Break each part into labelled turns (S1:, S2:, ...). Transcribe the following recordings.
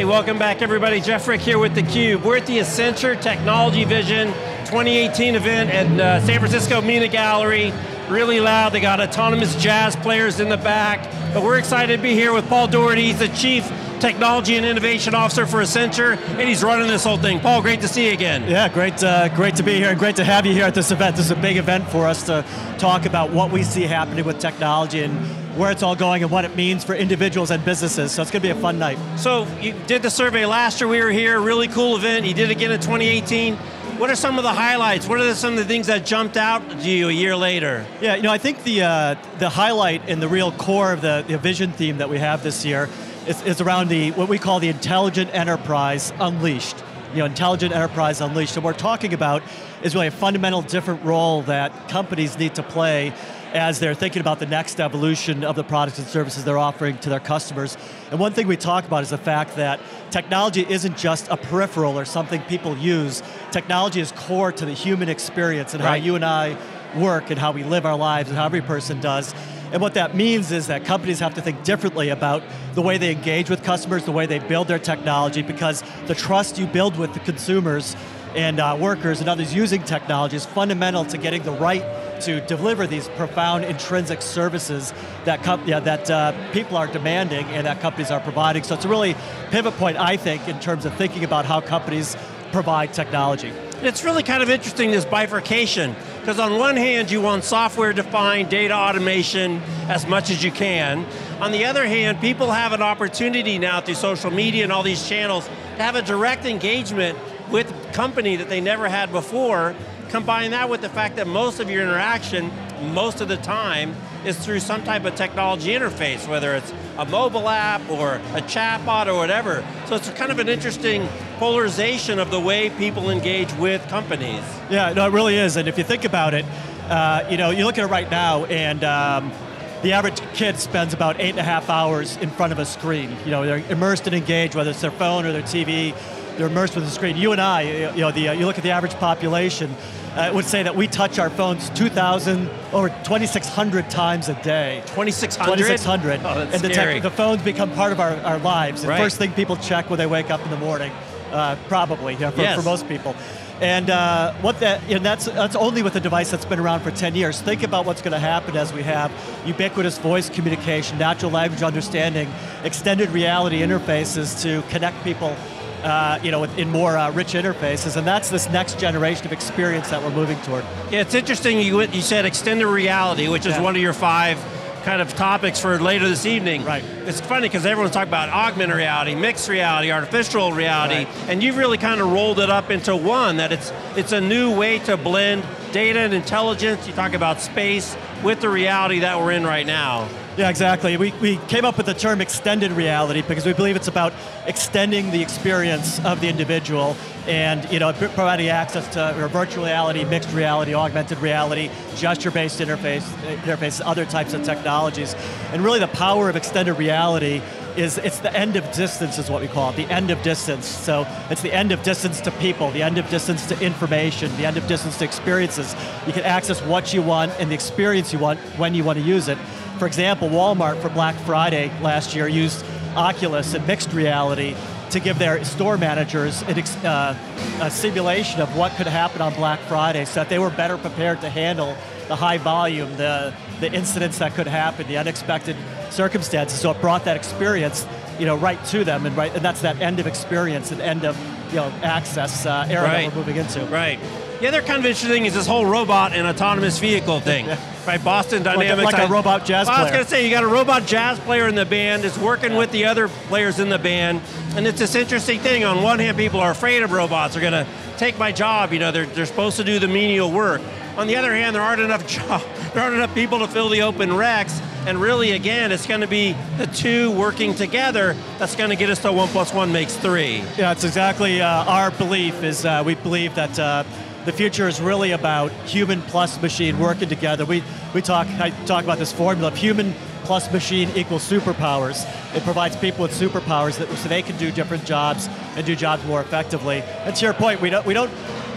S1: Hey, welcome back everybody. Jeff Frick here with theCUBE. We're at the Accenture Technology Vision 2018 event at uh, San Francisco Minna Gallery. Really loud, they got autonomous jazz players in the back. But we're excited to be here with Paul Daugherty. he's the Chief Technology and Innovation Officer for Accenture, and he's running this whole thing. Paul, great to see you again.
S2: Yeah, great, uh, great to be here, and great to have you here at this event. This is a big event for us to talk about what we see happening with technology and where it's all going and what it means for individuals and businesses, so it's going to be a fun night.
S1: So, you did the survey last year, we were here, really cool event, you did it again in 2018. What are some of the highlights? What are some of the things that jumped out to you a year later?
S2: Yeah, you know, I think the, uh, the highlight and the real core of the, the vision theme that we have this year is, is around the what we call the intelligent enterprise unleashed. You know, intelligent enterprise unleashed. And what we're talking about is really a fundamental different role that companies need to play as they're thinking about the next evolution of the products and services they're offering to their customers. And one thing we talk about is the fact that technology isn't just a peripheral or something people use. Technology is core to the human experience and right. how you and I work and how we live our lives and how every person does. And what that means is that companies have to think differently about the way they engage with customers, the way they build their technology, because the trust you build with the consumers and uh, workers and others using technology is fundamental to getting the right to deliver these profound intrinsic services that, yeah, that uh, people are demanding and that companies are providing. So it's a really pivot point, I think, in terms of thinking about how companies provide technology.
S1: It's really kind of interesting, this bifurcation, because on one hand, you want software-defined data automation as much as you can. On the other hand, people have an opportunity now through social media and all these channels to have a direct engagement with company that they never had before. Combine that with the fact that most of your interaction, most of the time, is through some type of technology interface, whether it's a mobile app or a chatbot or whatever. So it's kind of an interesting polarization of the way people engage with companies.
S2: Yeah, no, it really is. And if you think about it, uh, you know, you look at it right now, and um, the average kid spends about eight and a half hours in front of a screen. You know, they're immersed and engaged, whether it's their phone or their TV, they're immersed with the screen. You and I, you know, the, uh, you look at the average population, uh, would say that we touch our phones 2,000 or 2,600 times a day.
S1: 2,600?
S2: 2,600.
S1: Oh,
S2: and the,
S1: scary.
S2: the phones become part of our, our lives. The
S1: right.
S2: first thing people check when they wake up in the morning, uh, probably, for,
S1: yes.
S2: for most people. And uh, what that, and that's, that's only with a device that's been around for 10 years. Think about what's going to happen as we have ubiquitous voice communication, natural language understanding, extended reality interfaces to connect people uh, you know, in more uh, rich interfaces, and that's this next generation of experience that we're moving toward.
S1: Yeah, it's interesting, you, you said extended reality, which is yeah. one of your five kind of topics for later this evening.
S2: Right.
S1: It's funny because everyone's talking about augmented reality, mixed reality, artificial reality, right. and you've really kind of rolled it up into one, that it's, it's a new way to blend data and intelligence, you talk about space, with the reality that we're in right now.
S2: Yeah, exactly. We, we came up with the term extended reality because we believe it's about extending the experience of the individual and you know, providing access to virtual reality, mixed reality, augmented reality, gesture-based interface, interface, other types of technologies. And really the power of extended reality is it's the end of distance is what we call it, the end of distance. So it's the end of distance to people, the end of distance to information, the end of distance to experiences. You can access what you want and the experience you want when you want to use it. For example, Walmart for Black Friday last year used Oculus and mixed reality to give their store managers an, uh, a simulation of what could happen on Black Friday so that they were better prepared to handle the high volume, the, the incidents that could happen, the unexpected circumstances. So it brought that experience you know, right to them, and, right, and that's that end of experience and end of you know, access uh, era right. that we're moving into.
S1: Right. The other kind of interesting is this whole robot and autonomous vehicle thing. Right, Boston Dynamics.
S2: Like, a, like a robot jazz player.
S1: I was going to say, you got a robot jazz player in the band, it's working yeah. with the other players in the band, and it's this interesting thing. On one hand, people are afraid of robots, they're going to take my job, you know, they're, they're supposed to do the menial work. On the other hand, there aren't enough job, there aren't enough people to fill the open recs, and really, again, it's going to be the two working together that's going to get us to one plus one makes three.
S2: Yeah, it's exactly uh, our belief is uh, we believe that uh, the future is really about human plus machine working together. We, we talk, I talk about this formula of human plus machine equals superpowers. It provides people with superpowers that, so they can do different jobs and do jobs more effectively. And to your point, we don't, we don't,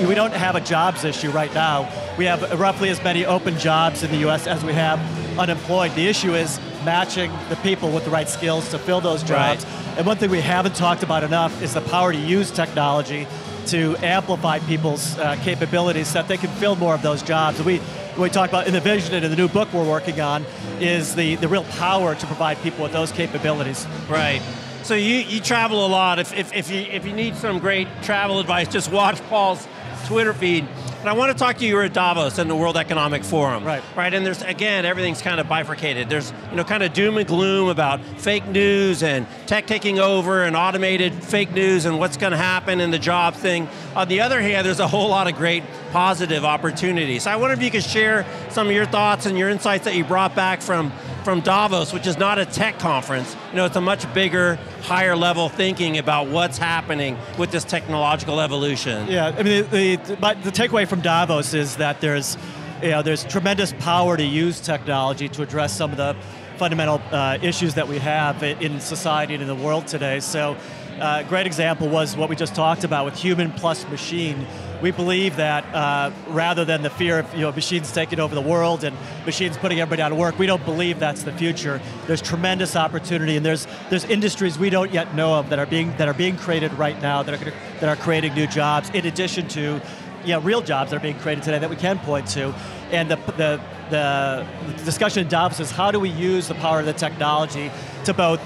S2: we don't have a jobs issue right now. We have roughly as many open jobs in the US as we have unemployed. The issue is matching the people with the right skills to fill those jobs. Right. And one thing we haven't talked about enough is the power to use technology to amplify people's uh, capabilities so that they can fill more of those jobs. We, we talk about in the vision and in the new book we're working on is the, the real power to provide people with those capabilities.
S1: Right. So you, you travel a lot. If, if, if, you, if you need some great travel advice, just watch Paul's Twitter feed. And I want to talk to you. You're at Davos in the World Economic Forum,
S2: right?
S1: Right, and there's again everything's kind of bifurcated. There's you know kind of doom and gloom about fake news and tech taking over and automated fake news and what's going to happen in the job thing. On the other hand, there's a whole lot of great positive opportunities. So I wonder if you could share some of your thoughts and your insights that you brought back from from Davos, which is not a tech conference. You know, it's a much bigger, higher level thinking about what's happening with this technological evolution.
S2: Yeah, I mean, the, the, the takeaway from Davos is that there's, you know, there's tremendous power to use technology to address some of the fundamental uh, issues that we have in society and in the world today. So, a uh, great example was what we just talked about with human plus machine we believe that uh, rather than the fear of you know, machines taking over the world and machines putting everybody out of work, we don't believe that's the future. There's tremendous opportunity, and there's there's industries we don't yet know of that are being that are being created right now that are that are creating new jobs. In addition to, you know, real jobs that are being created today that we can point to, and the the the discussion in Davos is how do we use the power of the technology to both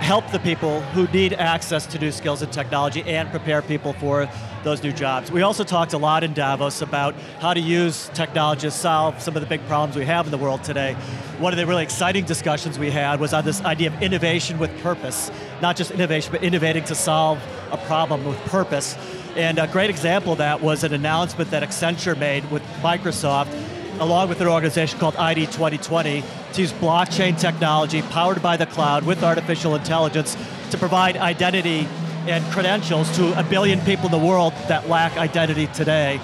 S2: help the people who need access to new skills and technology and prepare people for those new jobs. We also talked a lot in Davos about how to use technology to solve some of the big problems we have in the world today. One of the really exciting discussions we had was on this idea of innovation with purpose. Not just innovation, but innovating to solve a problem with purpose. And a great example of that was an announcement that Accenture made with Microsoft along with an organization called ID 2020 to use blockchain technology powered by the cloud with artificial intelligence to provide identity and credentials to a billion people in the world that lack identity today.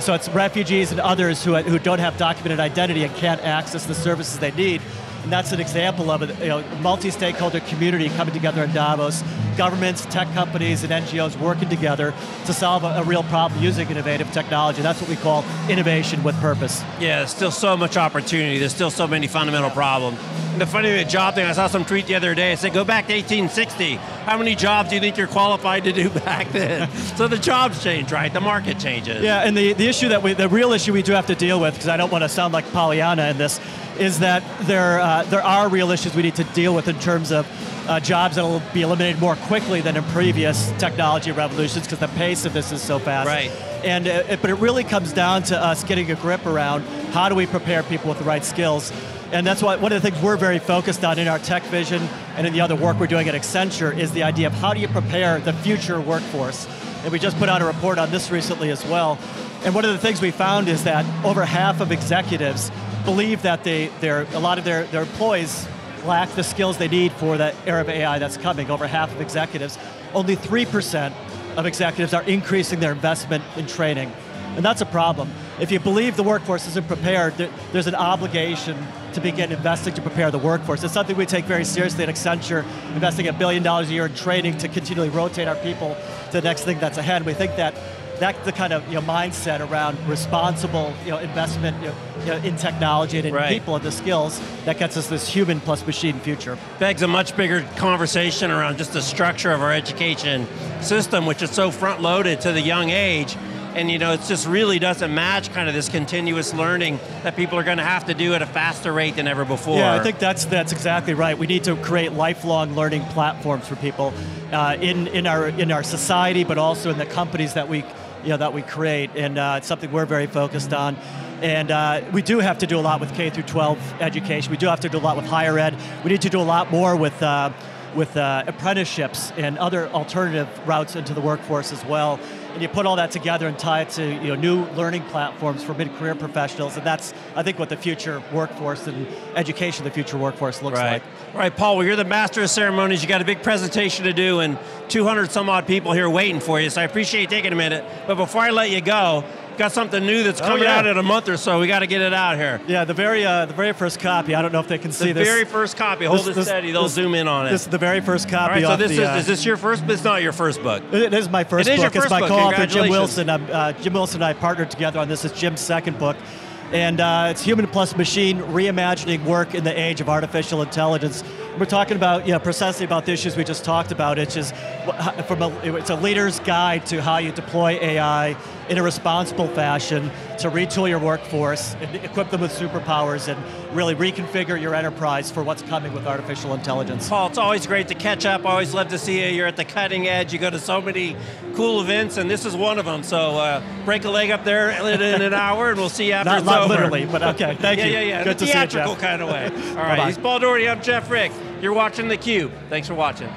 S2: So it's refugees and others who, who don't have documented identity and can't access the services they need. And that's an example of a you know, multi-stakeholder community coming together in Davos, governments, tech companies, and NGOs working together to solve a, a real problem using innovative technology. That's what we call innovation with purpose.
S1: Yeah, there's still so much opportunity. There's still so many fundamental problems. And the funny the job thing, I saw some tweet the other day. I said, go back to 1860. How many jobs do you think you're qualified to do back then? so the jobs change, right? The market changes.
S2: Yeah, and the, the issue that we, the real issue we do have to deal with, because I don't want to sound like Pollyanna in this, is that there, uh, there are real issues we need to deal with in terms of uh, jobs that will be eliminated more quickly than in previous technology revolutions because the pace of this is so fast.
S1: Right.
S2: And uh, it, but it really comes down to us getting a grip around how do we prepare people with the right skills. And that's why one of the things we're very focused on in our tech vision and in the other work we're doing at Accenture is the idea of how do you prepare the future workforce. And we just put out a report on this recently as well. And one of the things we found is that over half of executives believe that they, a lot of their, their employees lack the skills they need for that era of AI that's coming, over half of executives. Only 3% of executives are increasing their investment in training. And that's a problem. If you believe the workforce isn't prepared, there's an obligation to begin investing to prepare the workforce. It's something we take very seriously at Accenture, investing a billion dollars a year in training to continually rotate our people to the next thing that's ahead. We think that that's the kind of you know, mindset around responsible you know, investment you know, in technology and in
S1: right.
S2: people and the skills that gets us this human plus machine future.
S1: Begs a much bigger conversation around just the structure of our education system, which is so front loaded to the young age and you know it just really doesn't match kind of this continuous learning that people are going to have to do at a faster rate than ever before.
S2: Yeah, I think that's that's exactly right. We need to create lifelong learning platforms for people uh, in in our in our society, but also in the companies that we you know, that we create, and uh, it's something we're very focused on. And uh, we do have to do a lot with K through 12 education. We do have to do a lot with higher ed. We need to do a lot more with uh, with uh, apprenticeships and other alternative routes into the workforce as well. And you put all that together and tie it to you know, new learning platforms for mid-career professionals, and that's, I think, what the future workforce and education of the future workforce looks
S1: right.
S2: like.
S1: All right, Paul, well, you're the master of ceremonies. You got a big presentation to do, and 200 some odd people here waiting for you, so I appreciate you taking a minute. But before I let you go, got something new that's oh, coming oh, yeah. out in a month or so. We got to get it out here.
S2: Yeah, the very uh, the very first copy. I don't know if they can see
S1: the
S2: this.
S1: The very first copy. Hold this, it steady. They'll
S2: this,
S1: zoom in on it.
S2: This is the very first copy.
S1: All right, so this
S2: the,
S1: is
S2: uh,
S1: is this your first? It's not your first book.
S2: It is my first
S1: it
S2: book.
S1: Is your
S2: it's
S1: first
S2: my
S1: book.
S2: co-author Jim Wilson. Uh, Jim Wilson and I partnered together on this. It's Jim's second book. And uh, it's human plus machine reimagining work in the age of artificial intelligence. We're talking about, know, precisely about the issues we just talked about. It's just from a, it's a leader's guide to how you deploy AI in a responsible fashion to retool your workforce, and equip them with superpowers, and really reconfigure your enterprise for what's coming with artificial intelligence.
S1: Paul, it's always great to catch up. Always love to see you. You're at the cutting edge. You go to so many cool events, and this is one of them. So uh, break a leg up there in an hour, and we'll see you after
S2: not,
S1: it's
S2: not
S1: over.
S2: literally, but okay. Thank
S1: yeah,
S2: you.
S1: Yeah, yeah,
S2: Good
S1: the
S2: to
S1: theatrical
S2: see you, Jeff.
S1: kind of way. All right, he's Paul Daugherty. I'm Jeff Frick. You're watching theCUBE. Thanks for watching.